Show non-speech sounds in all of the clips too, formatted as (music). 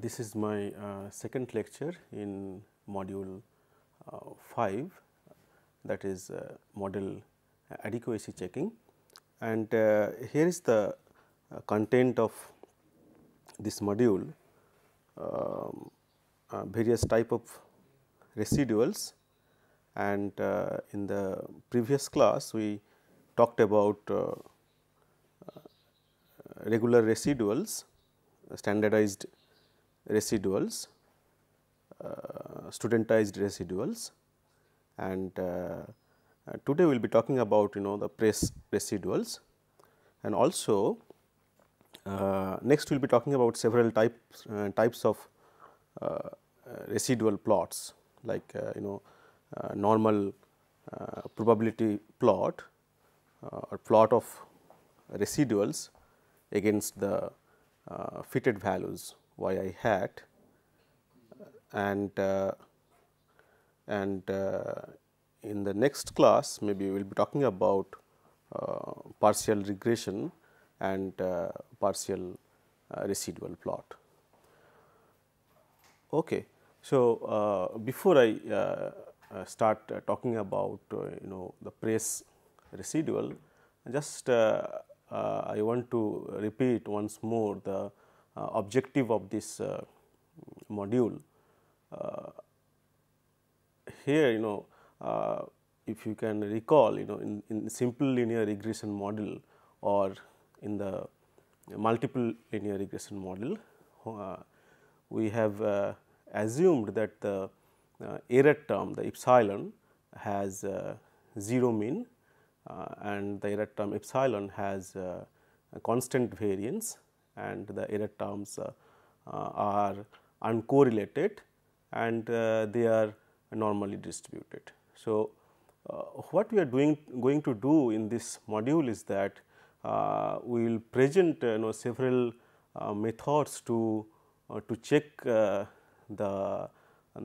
uh, this is my uh, second lecture in module uh, 5 that is uh, model adequacy checking. And uh, here is the uh, content of this module um, various type of residuals. And in the previous class we talked about regular residuals standardized residuals, uh, studentized residuals and uh, uh, today we will be talking about you know the press residuals. And also uh, next we will be talking about several types uh, types of uh, residual plots like you know normal probability plot or plot of residuals against the fitted values y i hat and uh, and uh, in the next class maybe we will be talking about uh, partial regression and uh, partial uh, residual plot. Okay. So, uh, before I start talking about you know the press residual just I want to repeat once more the objective of this uh, module. Uh, here you know if you can recall you know in, in simple linear regression model or in the multiple linear regression model, we have assumed that the error term the epsilon has 0 mean uh, and the error term epsilon has uh, a constant variance and the error terms uh, uh, are uncorrelated and uh, they are normally distributed. So, what we are doing going to do in this module is that we will present you know several methods to to check the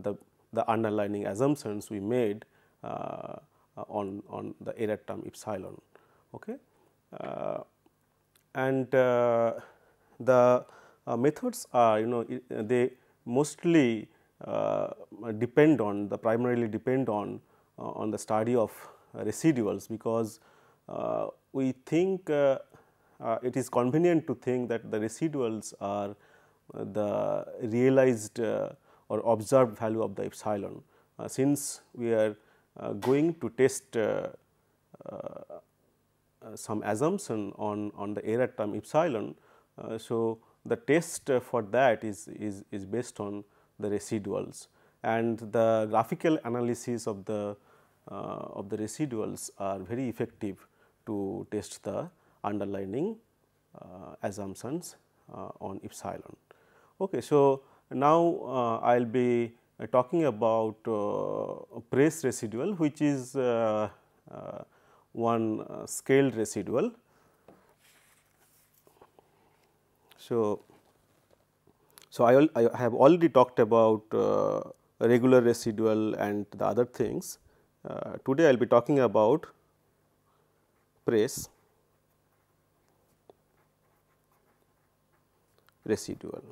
the the underlying assumptions we made uh, on on the error term epsilon okay uh, and uh, the uh, methods are you know they mostly uh, depend on the primarily depend on uh, on the study of residuals because uh, we think uh, it is convenient to think that the residuals are the realized or observed value of the epsilon. since we are going to test some assumption on, on the error term epsilon, uh, so, the test for that is, is, is based on the residuals and the graphical analysis of the uh, of the residuals are very effective to test the underlying uh, assumptions uh, on epsilon. Okay, so, now uh, I will be talking about uh, press residual which is one scaled residual So, so I, I have already talked about uh, regular residual and the other things. Uh, today I will be talking about press residual.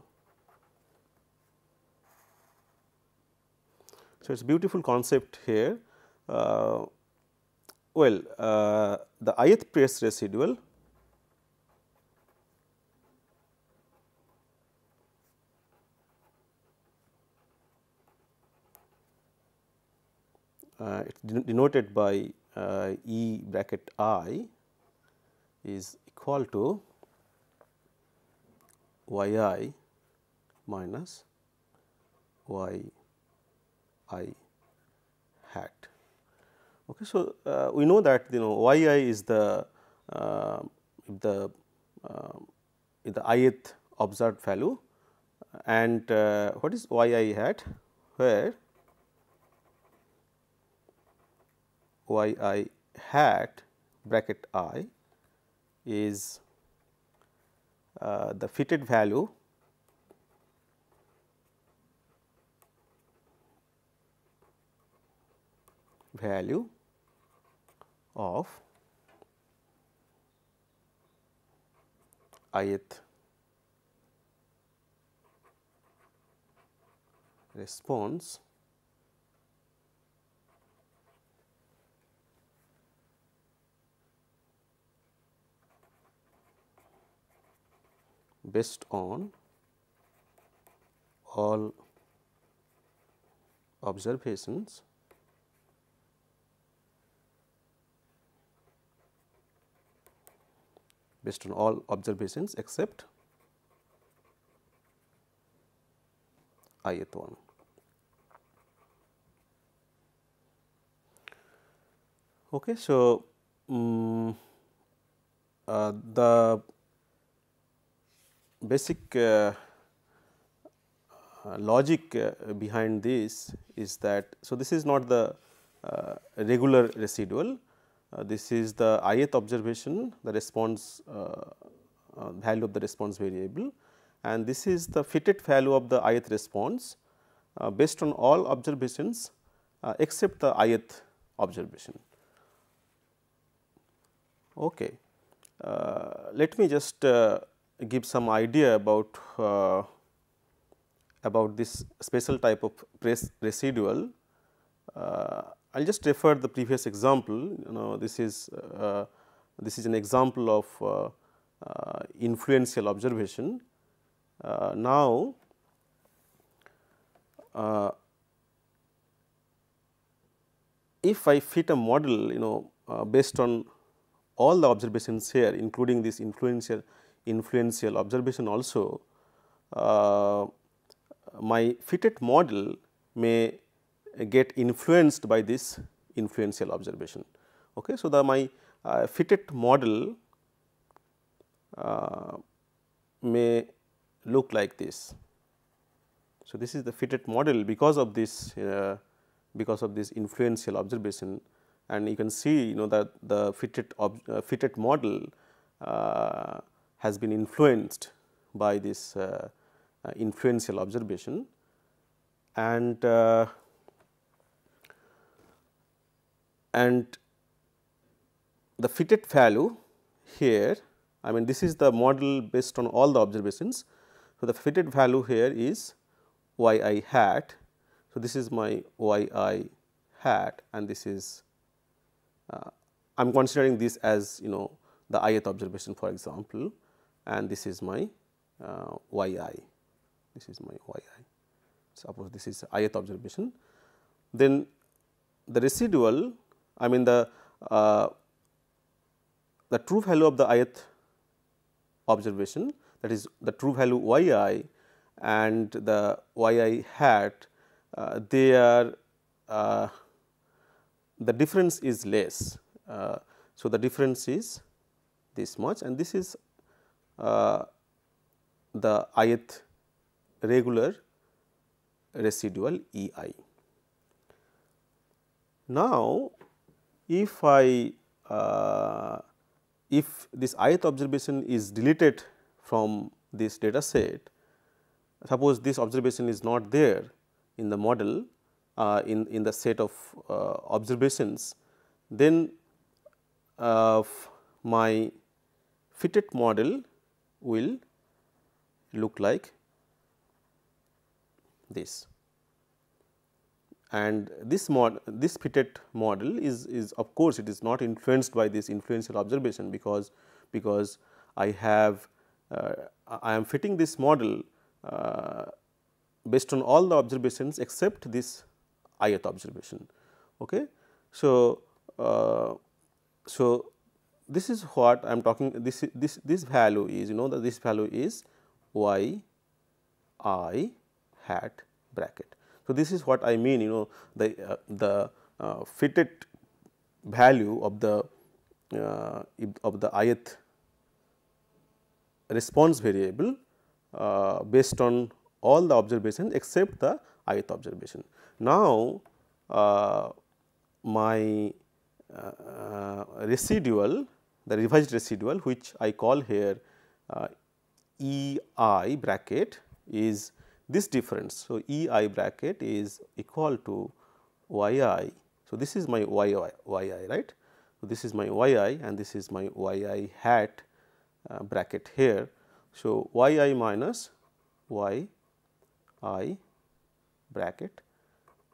So, it is a beautiful concept here. Uh, well, uh, the ith press residual it is denoted by uh, E bracket i is equal to y i minus y i hat. Okay, so, uh, we know that you know y i is the uh, the uh, the ith observed value and uh, what is y i hat where y i hat bracket i is uh, the fitted value value of ith response based on all observations based on all observations except ith 1. Okay, so, um, uh, the basic uh, logic uh, behind this is that, so this is not the uh, regular residual, this is the ith observation, the response value of the response variable and this is the fitted value of the ith response uh, based on all observations uh, except the ith observation. Okay. Uh, let me just give some idea about uh, about this special type of Press residual. Uh, I will just refer the previous example, you know this is this is an example of influential observation uh, now, uh, if I fit a model you know uh, based on all the observations here including this influential influential observation also uh, my fitted model may get influenced by this influential observation. Okay. So, the my uh, fitted model uh, may look like this. So, this is the fitted model because of this uh, because of this influential observation and you can see you know that the fitted uh, fitted model uh, has been influenced by this uh, uh, influential observation. And uh, and the fitted value here I mean this is the model based on all the observations. So, the fitted value here is y i hat. So, this is my y i hat and this is uh, I am considering this as you know the ith observation for example and this is my uh, y i. This is my y i. Suppose this is ith observation. Then the residual I mean the uh, the true value of the ith observation that is the true value y i and the y i hat uh, they are uh, the difference is less. Uh, so, the difference is this much and this is the ith regular residual E i. Now, if I uh, if this ith observation is deleted from this data set. Suppose this observation is not there in the model uh, in, in the set of uh, observations, then uh, my fitted model will look like this. And this mod this fitted model is, is of course, it is not influenced by this influential observation because, because I have uh, I am fitting this model uh, based on all the observations except this ith observation. Okay. So, uh, so this is what I am talking this this this value is you know that this value is y i hat bracket. So, this is what I mean you know the uh, the uh, fitted value of the uh, of the ith response variable uh, based on all the observations except the ith observation. Now, uh, my uh, residual the revised residual which I call here uh, E i bracket is this difference. So, E i bracket is equal to y i. So, this is my y i, y i right. So, this is my y i and this is my y i hat uh, bracket here. So, y i minus y i bracket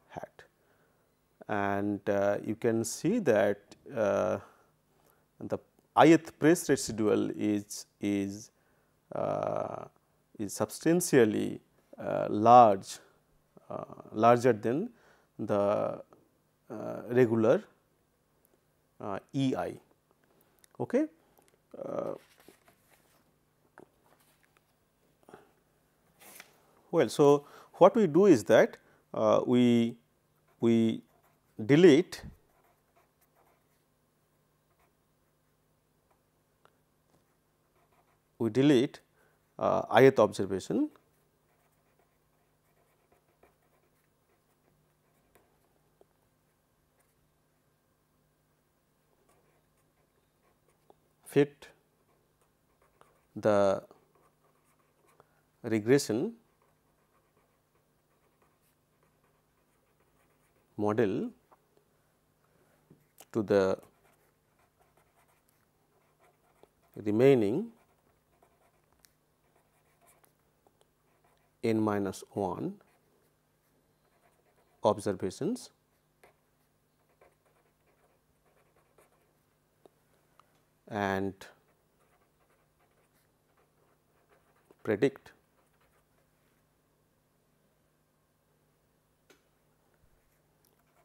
hat and uh, you can see that uh, the ith press residual is is uh, is substantially uh, large uh, larger than the uh, regular EI. Okay. well, so what we do is that we we delete we delete uh, ith observation. Fit the regression model to the remaining n minus 1 observations and predict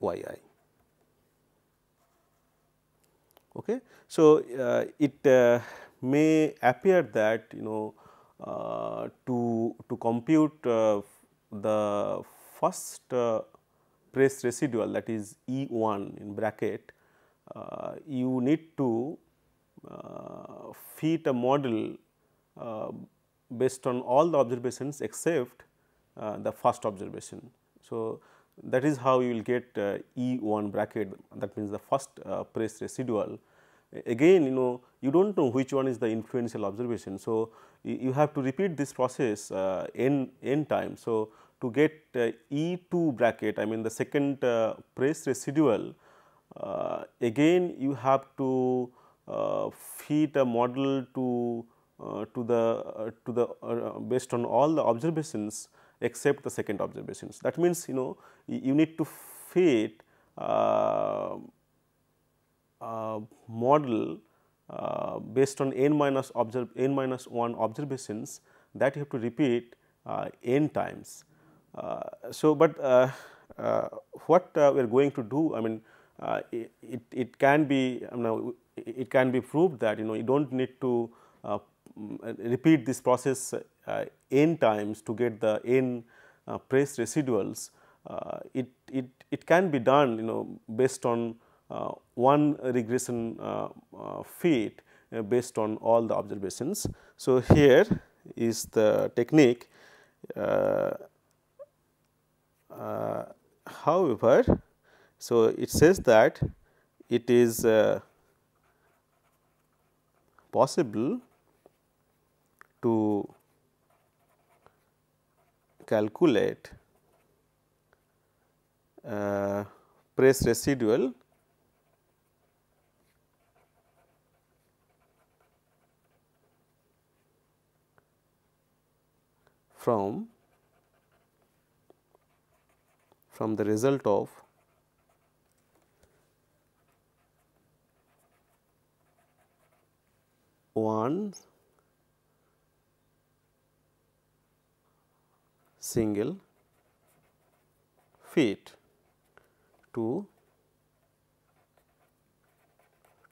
y i. Okay. So, uh, it uh, may appear that you know uh, to to compute uh, the first uh, press residual that is E 1 in bracket uh, you need to uh, fit a model based on all the observations except the first observation. So, that is how you will get E 1 bracket that means the first press residual. Again you know you do not know which one is the influential observation. So, you have to repeat this process uh, n, n times. So, to get uh, E 2 bracket I mean the second uh, press residual again you have to uh, fit a model to uh, to the uh, to the based on all the observations except the second observations. That means, you know you need to fit uh, model uh, based on n minus observe n minus 1 observations that you have to repeat uh, n times. so, but what we are going to do I mean it, it, can be I mean, it can be proved that you know you do not need to uh, mm, repeat this process uh, n times to get the n uh, press residuals. Uh, it, it, it can be done you know based on uh, Uh, one regression uh, uh fit uh, based on all the observations. So, here is the technique however, so it says that it is possible to calculate uh, press residual from from the result of one single fit to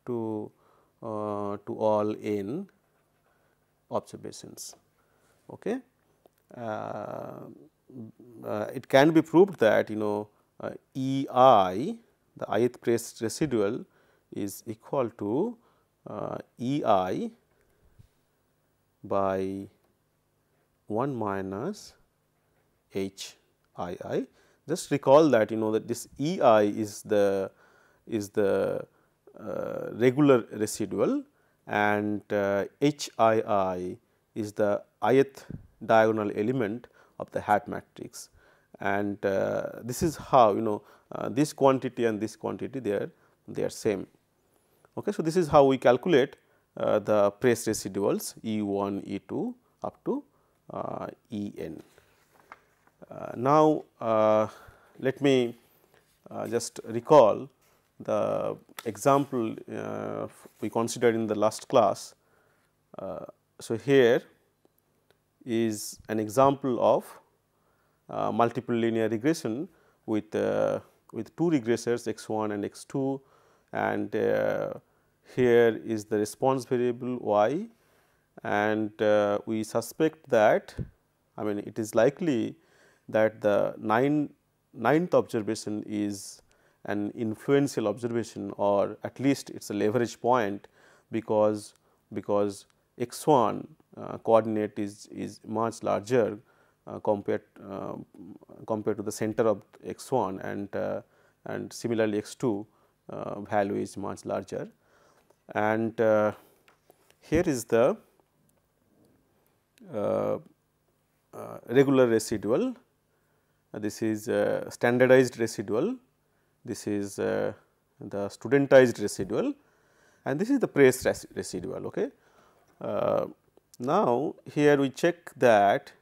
to uh, to all n observations. Okay. Uh, uh, it can be proved that you know uh, E i the ith press residual is equal to E i by 1 minus H i i. Just recall that you know that this E i is the is the uh, regular residual and uh, H i i is the ith diagonal element of the hat matrix and uh, this is how you know uh, this quantity and this quantity they are they are same. Okay. So, this is how we calculate uh, the press residuals E 1, E 2 up to uh, E n. Uh, now, uh, let me just recall the example we considered in the last class. So, here is an example of uh, multiple linear regression with with two regressors x 1 and x 2 and here is the response variable y. And we suspect that I mean it is likely that the nine, ninth observation is an influential observation or at least it is a leverage point because because x 1 uh, coordinate is is much larger uh, compared uh, compared to the center of x 1 and uh, and similarly x 2 uh, value is much larger and uh, here is the regular residual uh, this is uh, standardized residual, this is uh, the studentized residual and this is the res residual. Okay. Now, here we check that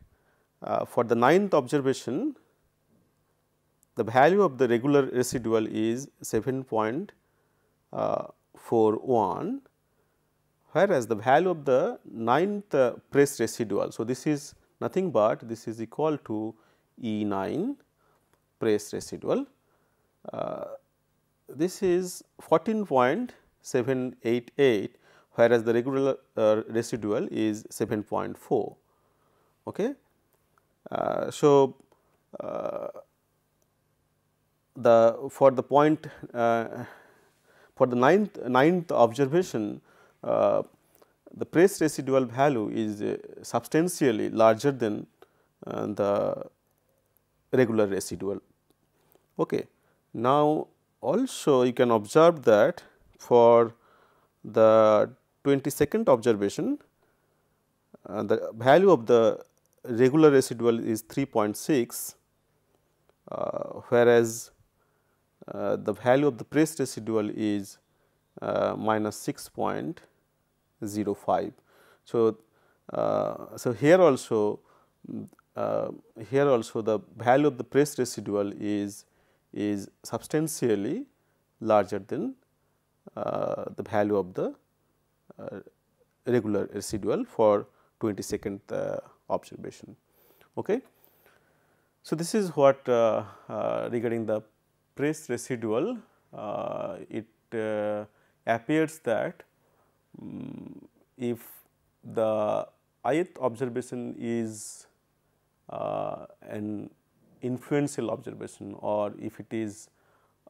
for the ninth observation the value of the regular residual is 7.41 whereas the value of the ninth uh, press residual. So, this is nothing but this is equal to E 9 press residual. Uh, this is 14.788 whereas the regular uh, residual is 7.4. Okay. Uh, so, uh, the for the point uh, for the ninth ninth observation uh, the press residual value is substantially larger than the regular residual. Okay. Now, also you can observe that for the 22nd observation uh, the value of the regular residual is 3.6 uh, whereas uh, the value of the press residual is uh, minus 6.05. So, uh, so here also uh, here also the value of the press residual is is substantially larger than the value of the regular residual for 22nd uh, observation. Okay. So, this is what uh, uh, regarding the press residual it appears that um, if the ith observation is uh, an influential observation or if it is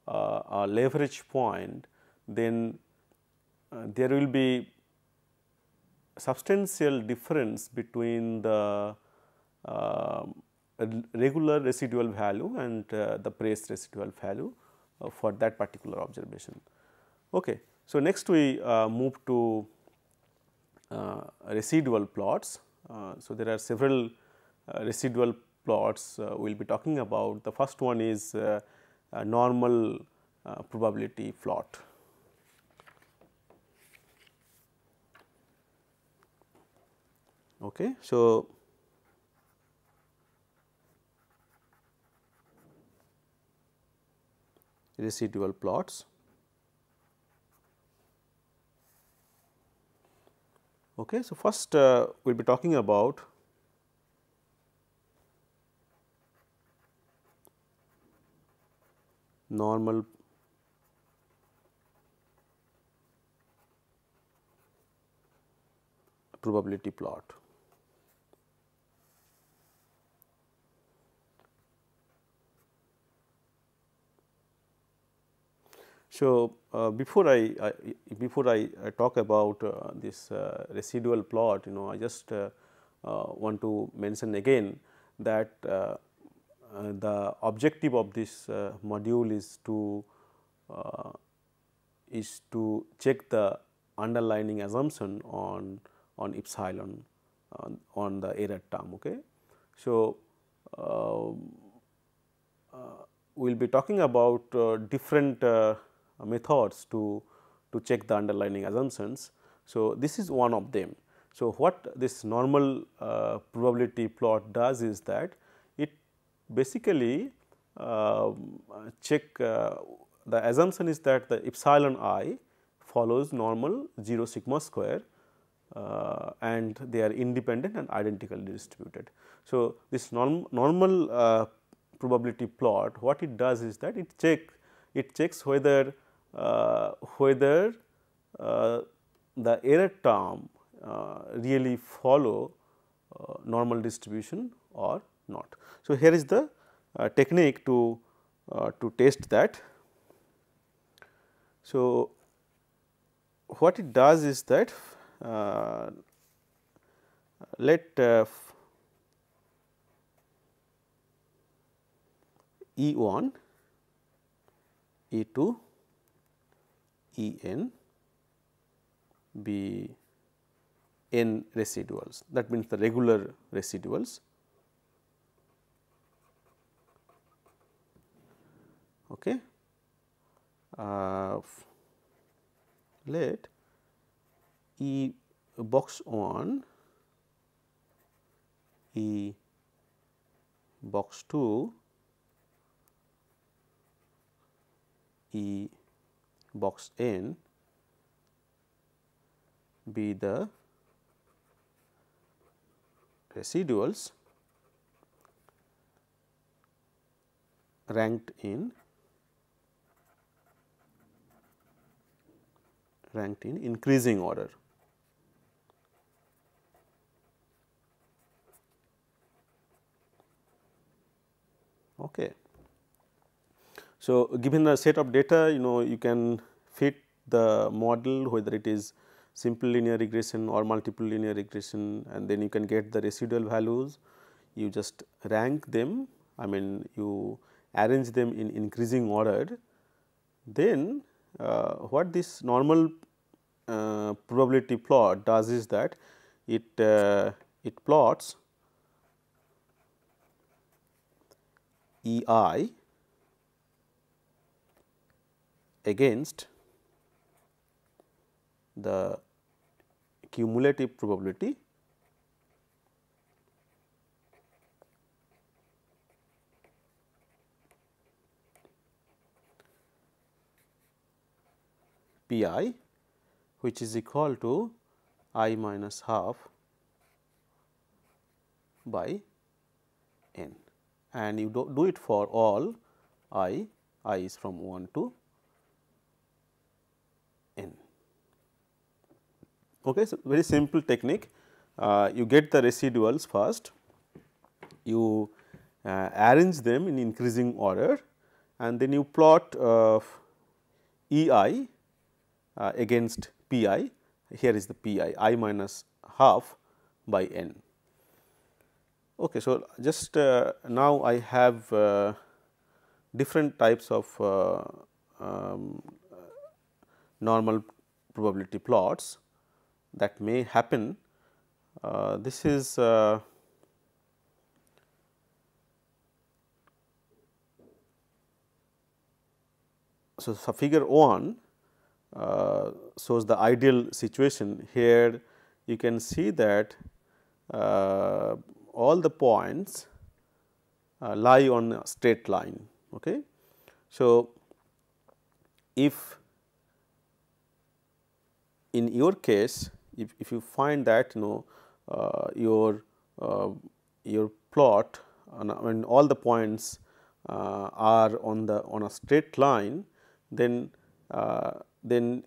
uh, a leverage point, then uh, there will be substantial difference between the uh, regular residual value and uh, the press residual value uh, for that particular observation. Okay. So, next we move to residual plots. so, there are several uh, residual plots uh, we will be talking about. The first one is uh, normal probability plot. Okay. So, residual plots. Okay. So, first uh, we will be talking about normal probability plot. So, uh, before I, I, before I, I talk about uh, this uh, residual plot you know I just uh, uh, want to mention again that uh, the objective of this module is to is to check the underlying assumption on on epsilon on, on the error term. Okay. So, we will be talking about different methods to to check the underlying assumptions. So, this is one of them. So, what this normal probability plot does is that it basically uh, check uh, the assumption is that the epsilon i follows normal 0 sigma square uh, and they are independent and identically distributed. So, this norm, normal uh, probability plot what it does is that it check it checks whether uh, whether uh, the error term uh, really follow uh, normal distribution or not. So, here is the technique to to test that. So, what it does is that uh, let uh, E 1, E 2, E n be n residuals that means the regular residuals. Okay. Uh, let E box 1, E box 2, E box n be the residuals ranked in ranked in increasing order. Okay. So, given the set of data you know you can fit the model whether it is simple linear regression or multiple linear regression and then you can get the residual values. You just rank them I mean you arrange them in increasing order. Then uh, what this normal uh, probability plot does is that it uh, it plots E i against the cumulative probability P i which is equal to i minus half by n. And you do, do it for all i, i is from 1 to n. Okay, so, very simple technique. Uh, you get the residuals first, you uh, arrange them in increasing order and then you plot uh, E i uh, against P i, here is the PI, I minus half by n. Okay, so just uh, now I have uh, different types of um, normal probability plots that may happen. Uh, this is uh, so, so figure 1 uh, shows the ideal situation here you can see that all the points uh, lie on a straight line. Okay. So, if in your case if, if you find that you know uh, your uh, your plot and when all the points uh, are on the on a straight line then uh, then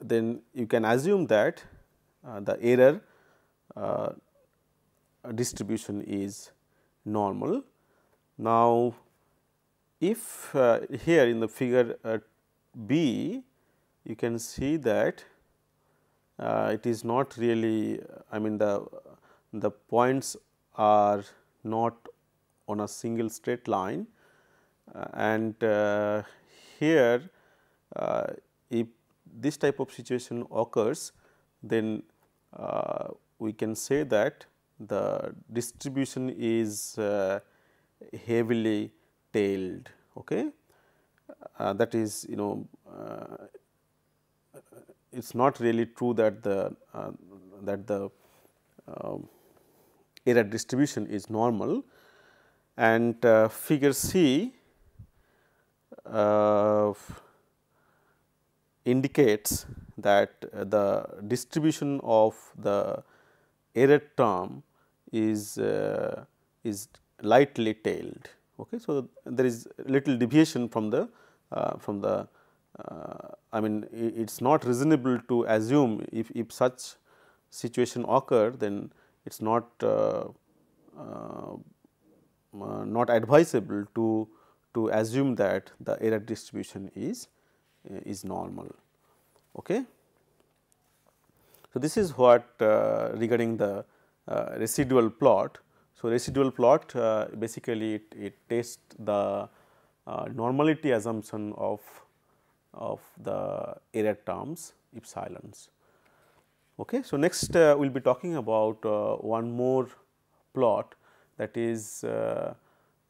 then you can assume that uh, the error distribution is normal. Now, if uh, here in the figure uh, B you can see that uh, it is not really I mean the the points are not on a single straight line uh, and uh, here uh, if this type of situation occurs then we can say that the distribution is uh, heavily tailed. Okay? Uh, that is you know uh, it is not really true that the uh, that the um, error distribution is normal and uh, figure C uh, indicates that the distribution of the error term is uh, is lightly tailed. Okay. So, there is little deviation from the uh, from the I mean it is not reasonable to assume if, if such situation occur then it is not uh, uh, uh, not advisable to to assume that the error distribution is is normal. Okay. So, this is what regarding the residual plot. So, residual plot basically it, it tests the normality assumption of of the error terms epsilons. Okay. So, next uh, we will be talking about uh, one more plot that is uh,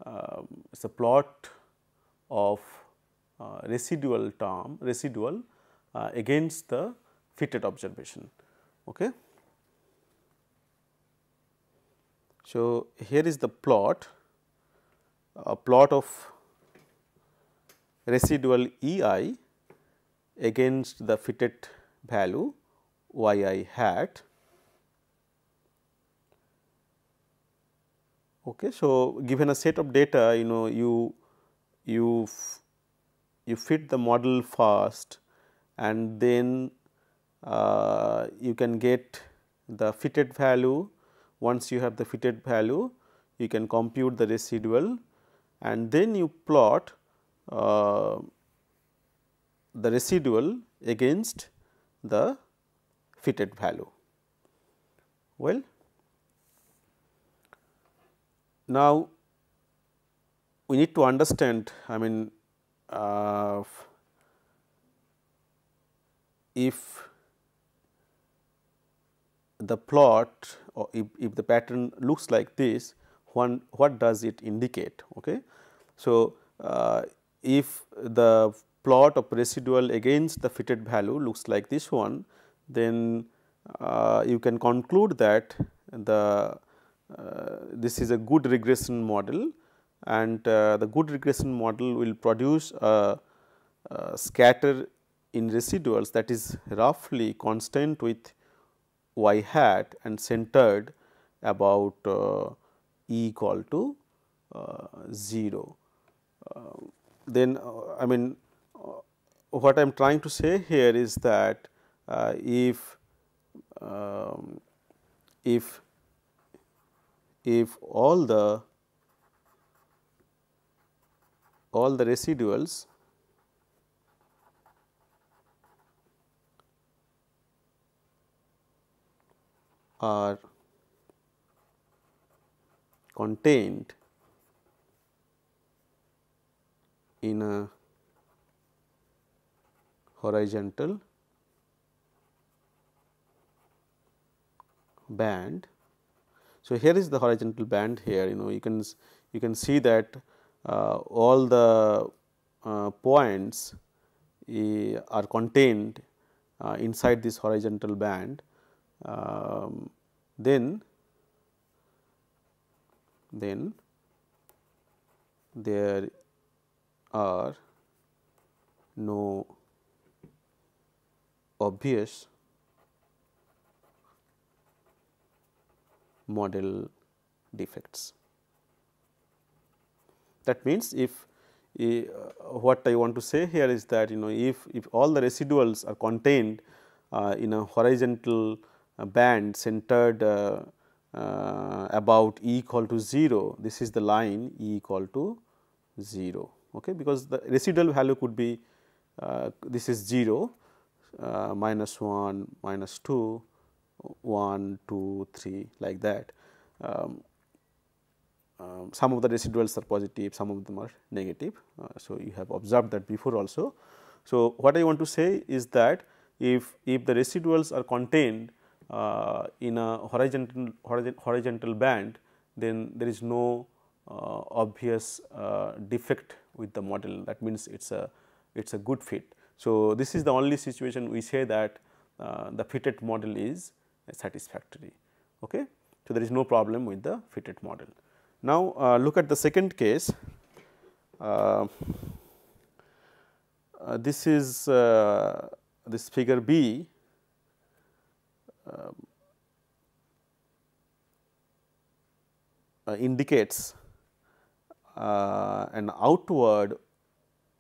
uh, it's a plot of uh, residual term residual uh, against the fitted observation. Okay. So, here is the plot a plot of residual E i against the fitted value y i hat. Okay. So, given a set of data you know you you you fit the model first and then uh, you can get the fitted value once you have the fitted value you can compute the residual and then you plot uh, the residual against the fitted value. Well, now we need to understand I mean uh, if the plot or if, if the pattern looks like this one what does it indicate okay so uh, if the plot of residual against the fitted value looks like this one, then uh, you can conclude that the uh, this is a good regression model and uh, the good regression model will produce a, a, scatter in residuals that is roughly constant with y hat and centered about uh, e equal to uh, 0. Uh, then I mean what I am trying to say here is that uh, if um, if if all the all the residuals are contained in a horizontal band. So, here is the horizontal band here you know you can you can see that uh, all the uh, points uh, are contained uh, inside this horizontal band um, then then there are no obvious model defects. That means, if uh, what I want to say here is that you know if, if all the residuals are contained uh, in a horizontal uh, band centered uh, uh, about e equal to 0, this is the line e equal to 0 okay, because the residual value could be uh, this is 0 uh, minus 1, minus 2, 1, 2, 3 like that. Um, um, some of the residuals are positive, some of them are negative. Uh, so, you have observed that before also. So, what I want to say is that if, if the residuals are contained uh, in a horizontal, horizontal band, then there is no uh, obvious uh, defect with the model that means it is a it is a good fit. So, this is the only situation we say that uh, the fitted model is satisfactory. Okay? So, there is no problem with the fitted model. Now, uh, look at the second case. Uh, uh, this is uh, this figure B. Uh, indicates an outward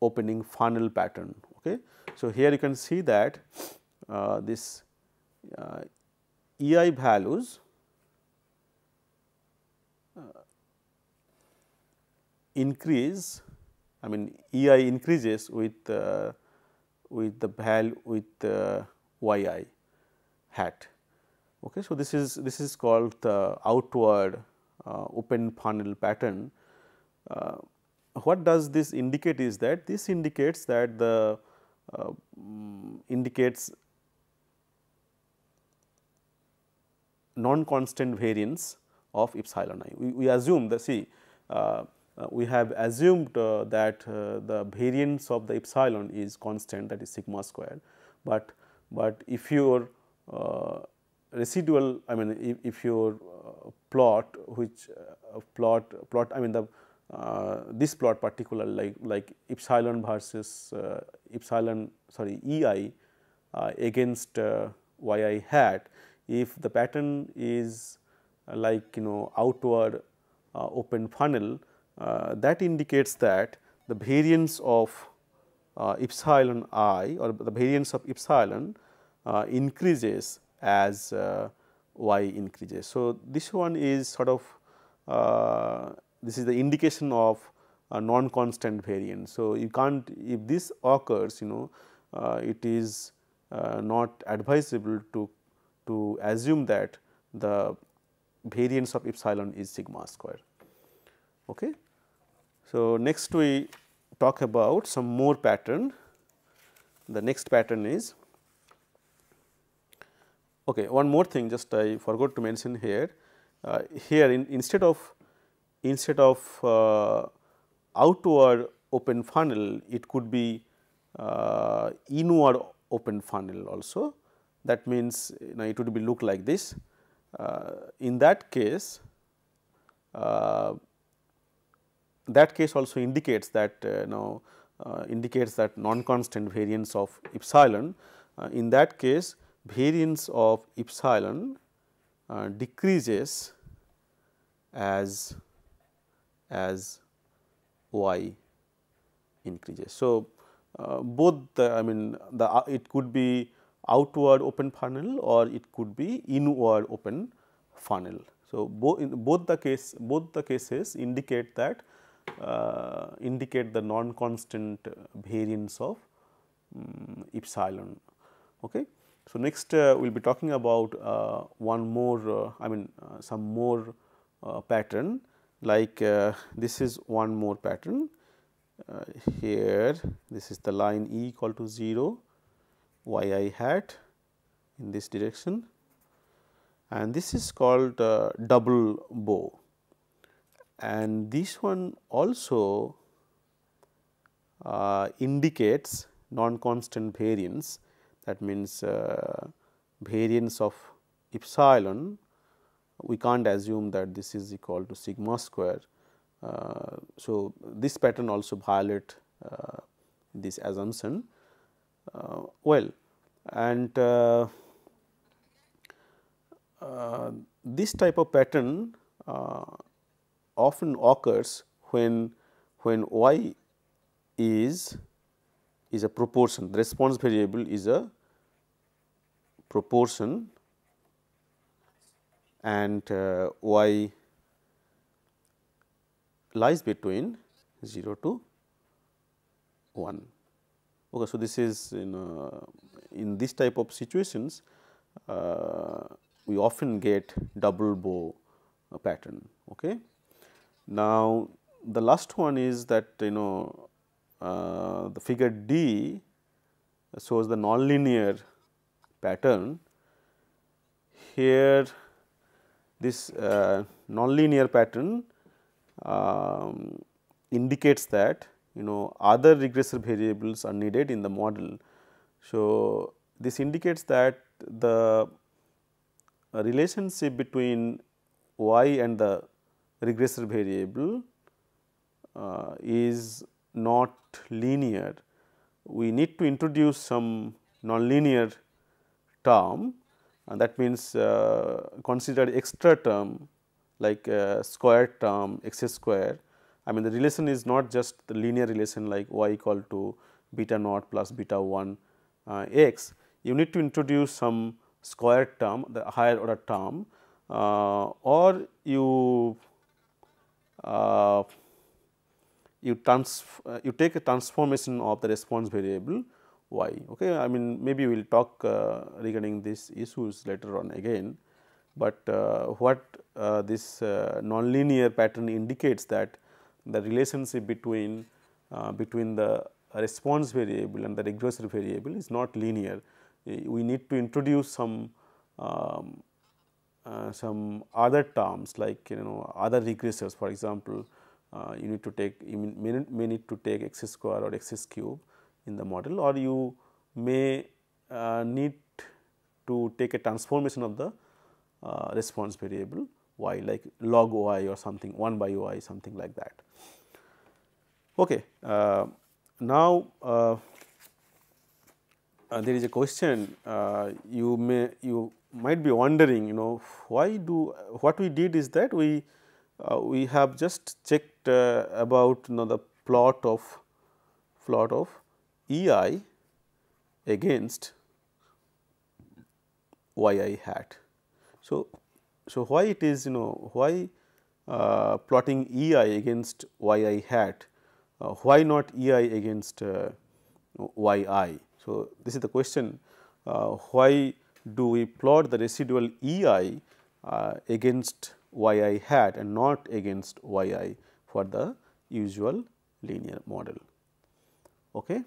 opening funnel pattern. Okay. So, here you can see that this EI values increase I mean EI increases with uh, with the value with uh, YI hat. Okay. So, this is this is called the outward uh, open funnel pattern. Uh, what does this indicate is that this indicates that the uh, indicates non constant variance of epsilon i. We, we assume the see uh, uh, we have assumed uh, that uh, the variance of the epsilon is constant that is sigma square, but but if your residual I mean if, if your plot which plot plot I mean the uh, this plot particular like like epsilon versus uh, epsilon sorry ei uh, against yi hat if the pattern is like you know outward open funnel uh, that indicates that the variance of uh, epsilon i or the variance of epsilon uh, increases as uh, y increases. So, this one is sort of uh, this is the indication of a non constant variance. So, you can't if this occurs you know uh, it is not advisable to to assume that the variance of epsilon is sigma square. Okay. So, next we talk about some more pattern. The next pattern is okay, one more thing just I forgot to mention here. Uh, here in, instead of instead of uh, outward open funnel, it could be uh, inward open funnel also. That means, you know, it would be look like this. Uh, in that case, uh, that case also indicates that uh, now uh, indicates that non-constant variance of epsilon. In that case variance of epsilon decreases as as y increases. So, uh, both the I mean the uh, it could be outward open funnel or it could be inward open funnel. So, both in both the case both the cases indicate that uh, indicate the non-constant variance of um, epsilon. Okay. So, next uh, we will be talking about uh, one more uh, I mean some more pattern like this is one more pattern. Here this is the line E equal to 0 y i hat in this direction. And this is called double bow. And this one also uh, indicates non-constant variance. That means uh, variance of epsilon we can't assume that this is equal to sigma square. Uh, so, this pattern also violate uh, this assumption uh, well and uh, this type of pattern often occurs when when y is is a proportion the response variable is a proportion and uh, y lies between 0 to 1. Okay, so, this is in, uh, in this type of situations uh, we often get double bow pattern. Okay. Now, the last one is that you know uh, the figure D shows the nonlinear pattern. Here this uh, nonlinear pattern um, indicates that you know other regressor variables are needed in the model. So, this indicates that the relationship between y and the regressor variable uh, is not linear, we need to introduce some nonlinear term and that means uh, consider extra term like uh, square term x square. I mean the relation is not just the linear relation like y equal to beta naught plus beta 1 uh, x, you need to introduce some square term the higher order term uh, or you uh, you trans uh, you take a transformation of the response variable y. Okay. I mean maybe we will talk uh, regarding these issues later on again, but uh, what uh, this uh, nonlinear pattern indicates that the relationship between between the response variable and the regressor variable is not linear. We need to introduce some um, uh, some other terms like you know other regressors for example, uh, you need to take you may, may need to take x square or x cube in the model or you may uh, need to take a transformation of the uh, response variable y like log y or something 1 by y something like that. Okay. Uh, now, uh, there is a question you may you might be wondering you know why do what we did is that we uh, we have just checked uh, about you know the plot of plot of E i against y i hat. So, so why it is you know why uh, plotting E i against y i hat, uh, why not E i against uh, y i. So, this is the question uh, why do we plot the residual E i uh, against y i hat and not against y i for the usual linear model. Okay.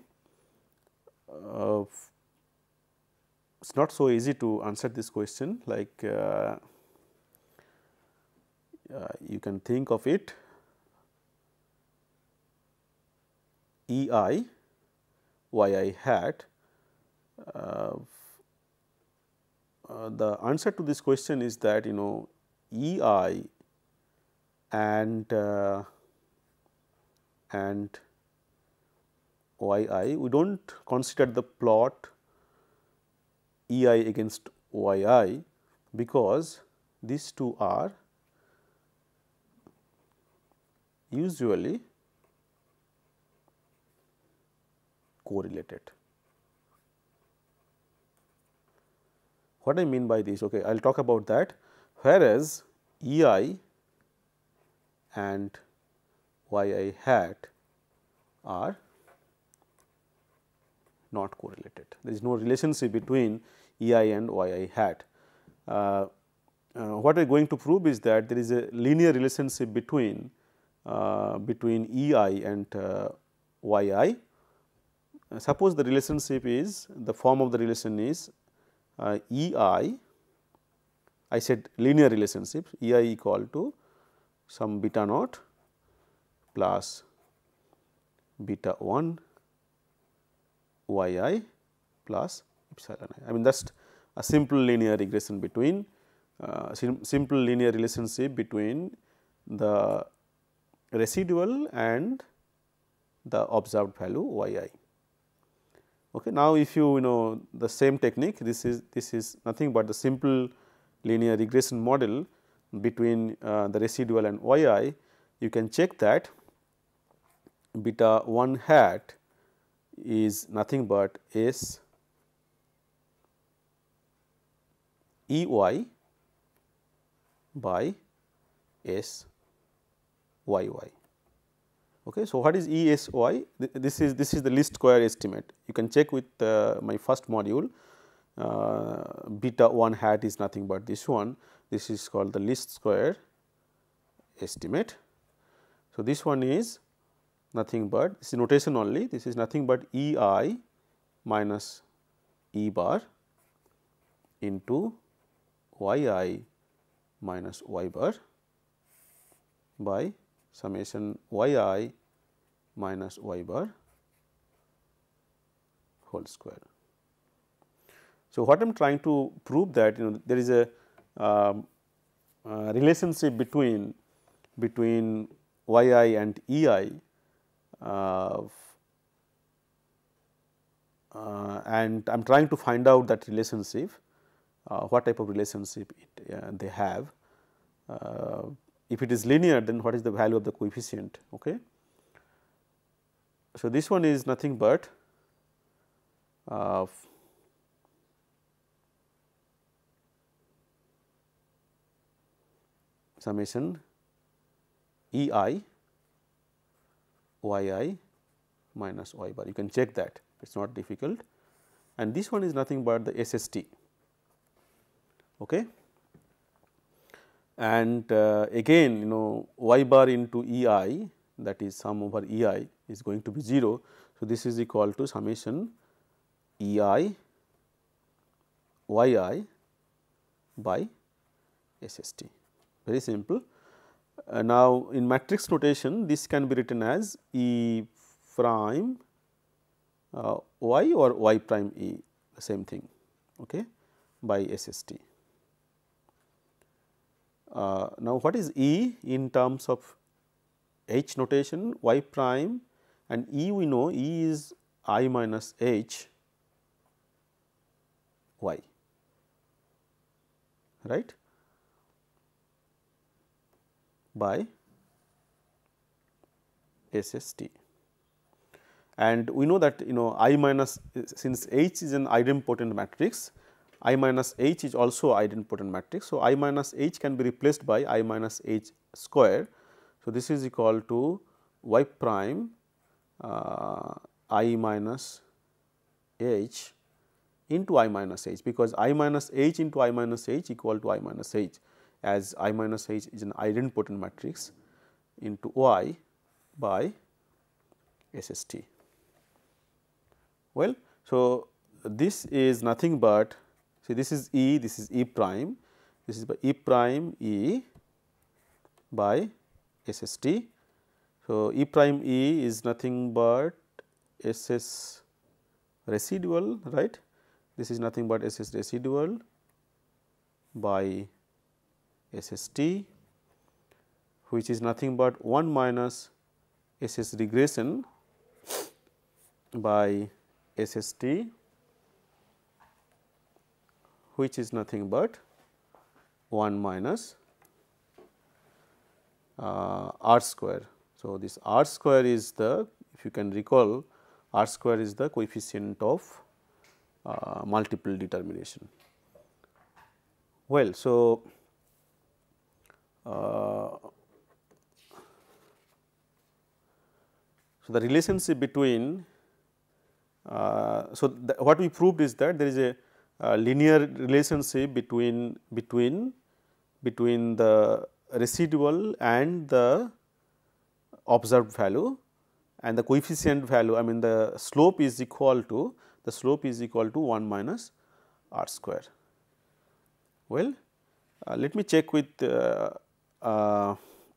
Uh, it is not so easy to answer this question like uh, uh, you can think of it E i y i hat uh, uh, the answer to this question is that you know E i and uh, and y i we do not consider the plot E i against y i because these two are usually correlated. What I mean by this? Okay, I will talk about that. Whereas E i and y i hat are not correlated. There is no relationship between E i and y i hat. Uh, uh, what we are going to prove is that there is a linear relationship between uh, between E i and uh, y i. suppose the relationship is the form of the relation is uh, I said linear relationship E i equal to some beta naught plus beta 1 y i plus epsilon i. I mean that is a simple linear regression between uh, sim simple linear relationship between the residual and the observed value y i. Okay. Now, if you, you know the same technique this is this is nothing but the simple linear regression model between uh, the residual and y i you can check that beta 1 hat is nothing but s E y by s y y. Okay. So, what is ESY? This is this is the least square estimate. You can check with uh, my first module uh, beta 1 hat is nothing but this one. This is called the least square estimate. So, this one is nothing but this is notation only this is nothing but E i minus E bar into y i minus y bar by summation y i minus y bar whole square. So, what I am trying to prove that you know there is a, um, relationship between between y i and E i uh, uh, and I am trying to find out that relationship, uh, what type of relationship it, uh, they have. Uh, if it is linear, then what is the value of the coefficient? Okay. So, this one is nothing but uh, summation E i y i minus y bar. You can check that it is not difficult and this one is nothing but the SST. Okay. And uh, again you know y bar into E i that is sum over E i is going to be 0. So, this is equal to summation E i y i by SST very simple. Uh, now, in matrix notation this can be written as E prime uh, y or y prime E the same thing okay, by SST. Uh, now, what is E in terms of H notation y prime and E we know E is i minus H y right by SST and we know that you know i minus since H is an idempotent matrix i minus H is also idempotent matrix. So, i minus H can be replaced by i minus H square. So, this is equal to y prime uh, i minus H into i minus H because i minus H into i minus H equal to i minus H as i minus H is an idempotent matrix into y by SST. Well, so this is nothing but see this is E, this is E prime, this is by E prime E by SST. So, E prime E is nothing but SS residual right, this is nothing but SS residual by SST which is nothing but 1 minus SS regression by SST which is nothing but 1 minus uh, r square. So, this r square is the if you can recall r square is the coefficient of uh, multiple determination. Well, so so the relationship between uh, so, what we proved is that there is a, a, linear relationship between between between the residual and the observed value and the coefficient value I mean the slope is equal to the slope is equal to 1 minus r square. Well, uh, let me check with uh, uh,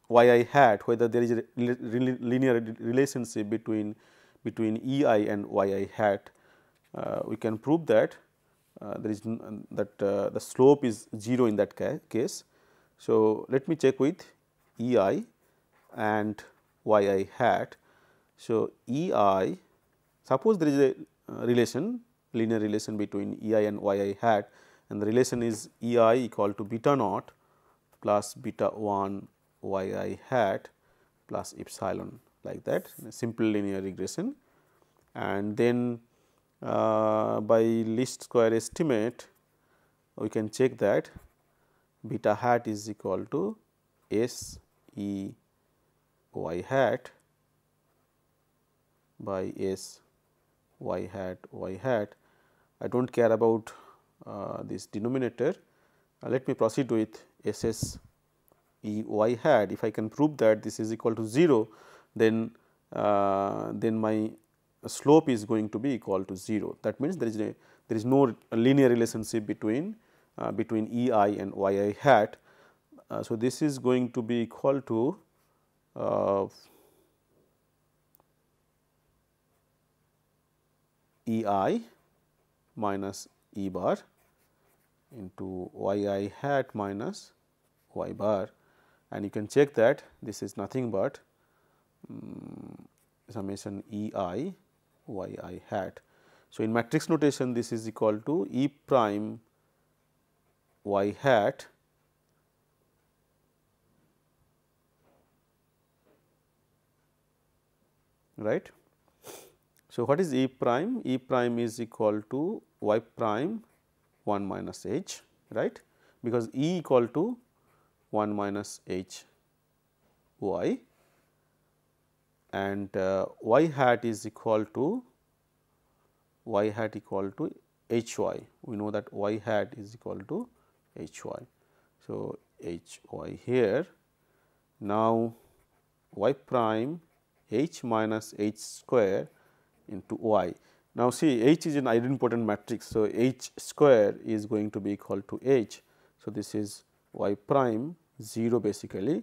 y i hat whether there is a linear relationship between between E i and y i hat, uh, we can prove that uh, there is that uh, the slope is 0 in that ca case. So, let me check with E i and y i hat. So, E i suppose there is a uh, relation linear relation between E i and y i hat and the relation is E i equal to beta naught plus beta 1 y i hat plus epsilon like that simple linear regression and then uh, by least square estimate we can check that beta hat is equal to S E y hat by S y hat y hat. I do not care about uh, this denominator. Uh, let me proceed with S S E y hat. If I can prove that this is equal to 0, then uh, then my slope is going to be equal to 0. That means, there is a there is no linear relationship between uh, between E i and y i hat. Uh, so, this is going to be equal to uh, E i minus E bar into y i hat minus y bar and you can check that this is nothing but um, summation E i y i hat. So, in matrix notation this is equal to E prime y hat right. So, what is E prime? E prime is equal to y prime 1 minus h right because E equal to 1 minus h y and uh, y hat is equal to y hat equal to h y. We know that y hat is equal to h y. So, h y here now y prime h minus h square into y. Now, see h is an idempotent matrix. So, h square is going to be equal to h. So, this is y prime 0 basically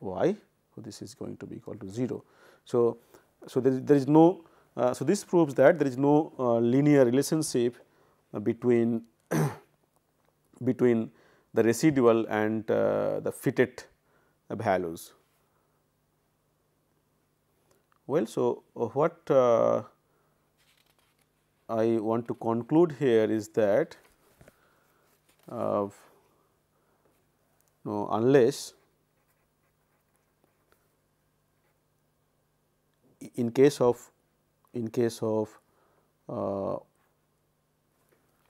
y. So, this is going to be equal to 0. So, so there is, there is no uh, so this proves that there is no uh, linear relationship uh, between (coughs) between the residual and uh, the fitted values. Well, so uh, what uh, I want to conclude here is that uh, no, unless in case of in case of uh,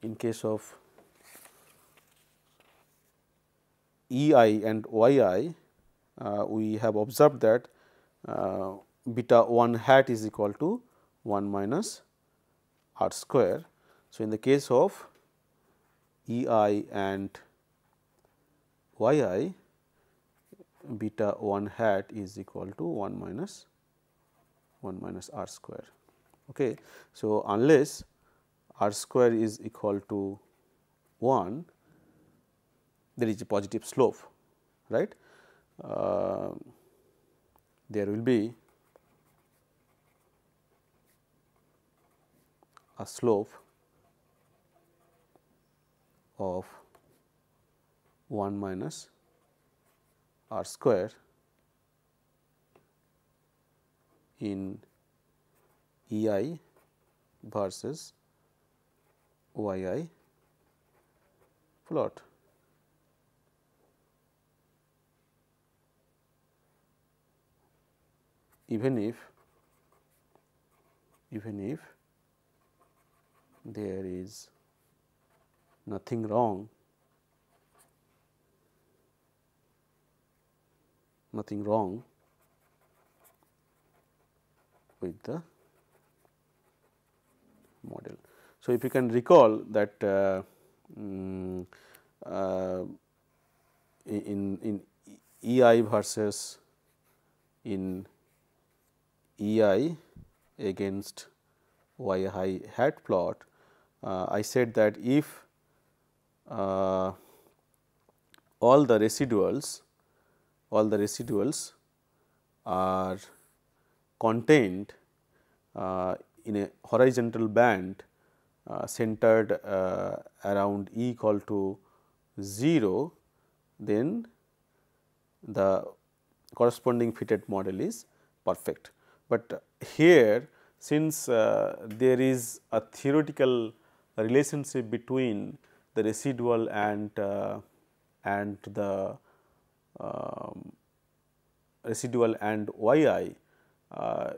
in case of E i and y i uh, we have observed that uh, beta 1 hat is equal to 1 minus r square. So, in the case of E i and y i beta 1 hat is equal to 1 minus 1 minus r square. Okay. So, unless r square is equal to 1 there is a positive slope right uh, there will be slope of 1 minus r square in E i versus y i plot. Even if even if there is nothing wrong nothing wrong with the model. So, if you can recall that uh, um, uh, in, in E i versus in E i against y i hat plot, I said that if uh, all the residuals all the residuals are contained uh, in a horizontal band uh, centered uh, around e equal to 0, then the corresponding fitted model is perfect. But here since uh, there is a theoretical relationship between the residual and uh, and the um, residual and y i, uh,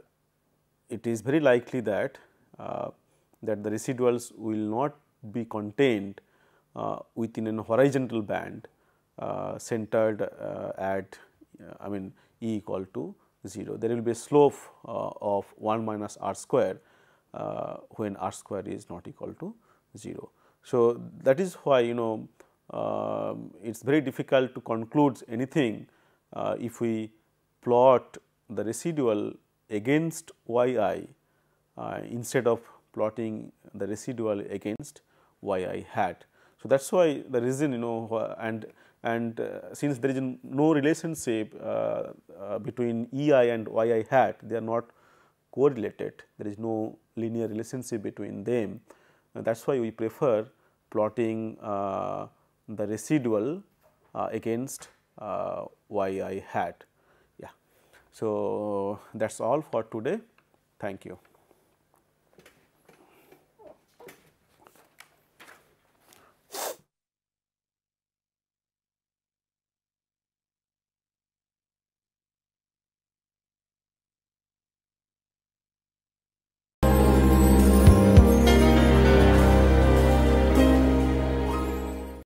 it is very likely that uh, that the residuals will not be contained uh, within an horizontal band uh, centered at I mean e equal to 0. There will be a slope of 1 minus r square when r square is not equal to 0. So, that is why you know uh, it is very difficult to conclude anything uh, if we plot the residual against y i uh, instead of plotting the residual against y i hat. So, that is why the reason you know and and uh, since there is no relationship uh, uh, between E i and y i hat they are not correlated there is no linear relationship between them that is why we prefer plotting uh, the residual uh, against uh, y i hat. Yeah. So, that is all for today. Thank you.